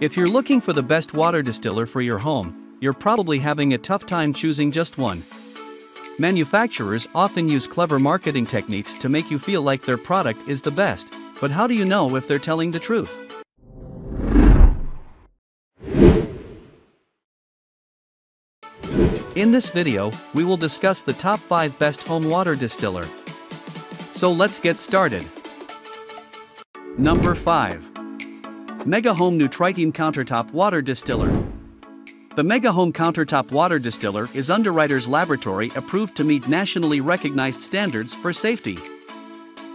If you're looking for the best water distiller for your home, you're probably having a tough time choosing just one. Manufacturers often use clever marketing techniques to make you feel like their product is the best, but how do you know if they're telling the truth? In this video, we will discuss the top 5 best home water distiller. So let's get started. Number 5. Mega Home Nutritium Countertop Water Distiller. The Mega Home Countertop Water Distiller is Underwriters Laboratory approved to meet nationally recognized standards for safety.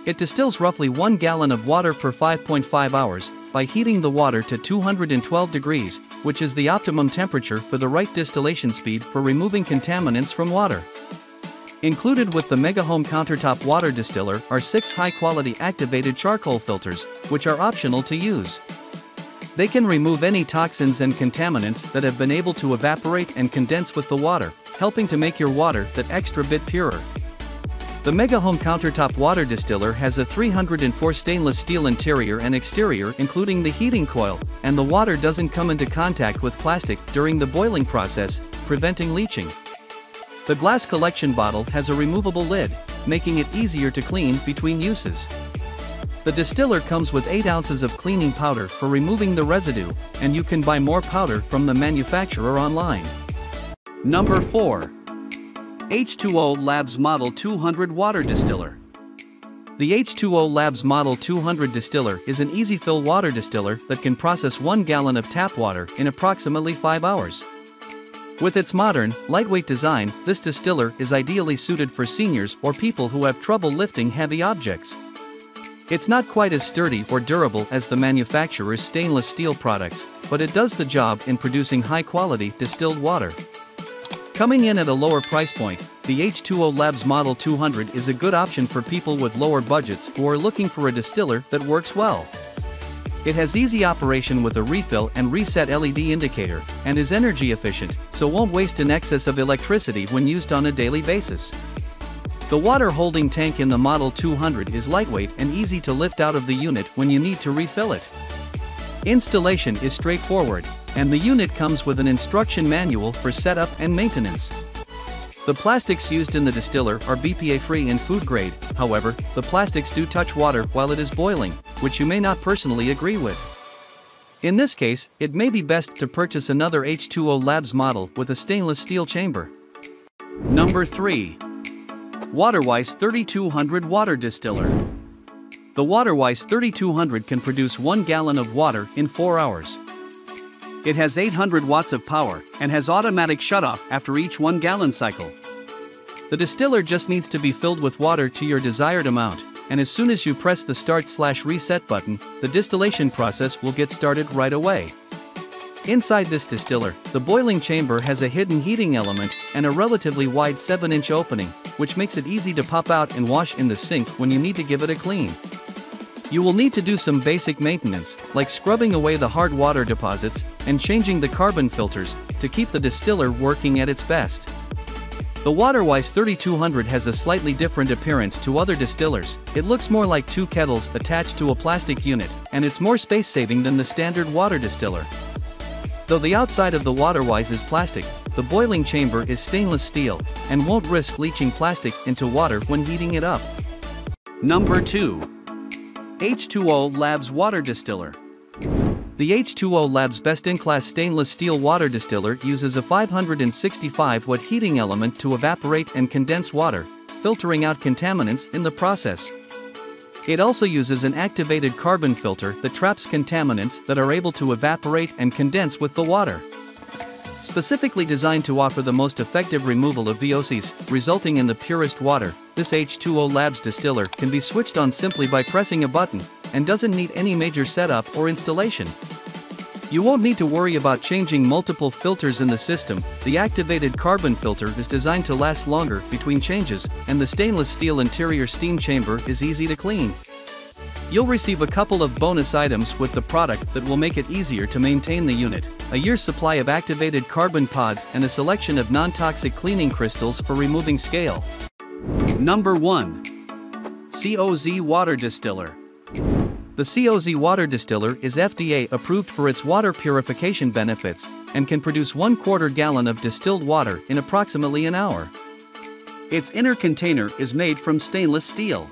It distills roughly 1 gallon of water per 5.5 hours by heating the water to 212 degrees, which is the optimum temperature for the right distillation speed for removing contaminants from water. Included with the Mega Home Countertop Water Distiller are six high-quality activated charcoal filters, which are optional to use. They can remove any toxins and contaminants that have been able to evaporate and condense with the water, helping to make your water that extra bit purer. The Mega Home Countertop Water Distiller has a 304 stainless steel interior and exterior including the heating coil, and the water doesn't come into contact with plastic during the boiling process, preventing leaching. The glass collection bottle has a removable lid, making it easier to clean between uses. The distiller comes with 8 ounces of cleaning powder for removing the residue, and you can buy more powder from the manufacturer online. Number 4. H2O Labs Model 200 Water Distiller. The H2O Labs Model 200 distiller is an easy fill water distiller that can process 1 gallon of tap water in approximately 5 hours. With its modern, lightweight design, this distiller is ideally suited for seniors or people who have trouble lifting heavy objects. It's not quite as sturdy or durable as the manufacturer's stainless steel products, but it does the job in producing high quality distilled water. Coming in at a lower price point, the H2O Labs Model 200 is a good option for people with lower budgets who are looking for a distiller that works well. It has easy operation with a refill and reset LED indicator, and is energy efficient, so won't waste an excess of electricity when used on a daily basis. The water holding tank in the Model 200 is lightweight and easy to lift out of the unit when you need to refill it. Installation is straightforward, and the unit comes with an instruction manual for setup and maintenance. The plastics used in the distiller are BPA free and food grade, however, the plastics do touch water while it is boiling, which you may not personally agree with. In this case, it may be best to purchase another H2O Labs model with a stainless steel chamber. Number 3. Waterwise 3200 Water Distiller. The Waterwise 3200 can produce 1 gallon of water in 4 hours. It has 800 watts of power and has automatic shutoff after each 1 gallon cycle. The distiller just needs to be filled with water to your desired amount, and as soon as you press the start slash reset button, the distillation process will get started right away. Inside this distiller, the boiling chamber has a hidden heating element and a relatively wide 7-inch opening, which makes it easy to pop out and wash in the sink when you need to give it a clean. You will need to do some basic maintenance, like scrubbing away the hard water deposits and changing the carbon filters to keep the distiller working at its best. The Waterwise 3200 has a slightly different appearance to other distillers, it looks more like two kettles attached to a plastic unit, and it's more space saving than the standard water distiller. Though the outside of the Waterwise is plastic, the boiling chamber is stainless steel, and won't risk leaching plastic into water when heating it up. Number 2. H2O Labs Water Distiller. The H2O Labs best-in-class stainless steel water distiller uses a 565 watt heating element to evaporate and condense water, filtering out contaminants in the process. It also uses an activated carbon filter that traps contaminants that are able to evaporate and condense with the water. Specifically designed to offer the most effective removal of VOCs, resulting in the purest water, this H2O Labs distiller can be switched on simply by pressing a button, and doesn't need any major setup or installation. You won't need to worry about changing multiple filters in the system, the activated carbon filter is designed to last longer between changes, and the stainless steel interior steam chamber is easy to clean. You'll receive a couple of bonus items with the product that will make it easier to maintain the unit, a year's supply of activated carbon pods and a selection of non-toxic cleaning crystals for removing scale. Number 1. COZ Water Distiller. The COZ water distiller is FDA approved for its water purification benefits and can produce one quarter gallon of distilled water in approximately an hour. Its inner container is made from stainless steel.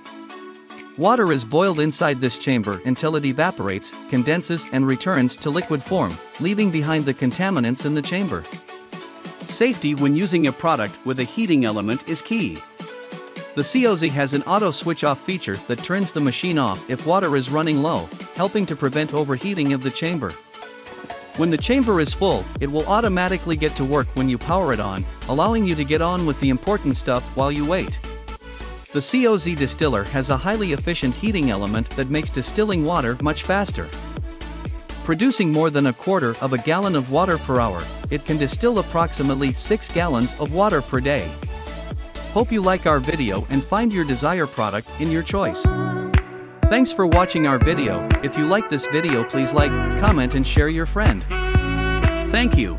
Water is boiled inside this chamber until it evaporates, condenses, and returns to liquid form, leaving behind the contaminants in the chamber. Safety when using a product with a heating element is key. The COZ has an auto switch off feature that turns the machine off if water is running low, helping to prevent overheating of the chamber. When the chamber is full, it will automatically get to work when you power it on, allowing you to get on with the important stuff while you wait. The COZ distiller has a highly efficient heating element that makes distilling water much faster. Producing more than a quarter of a gallon of water per hour, it can distill approximately 6 gallons of water per day. Hope you like our video and find your desire product in your choice. Thanks for watching our video, if you like this video please like, comment and share your friend. Thank you.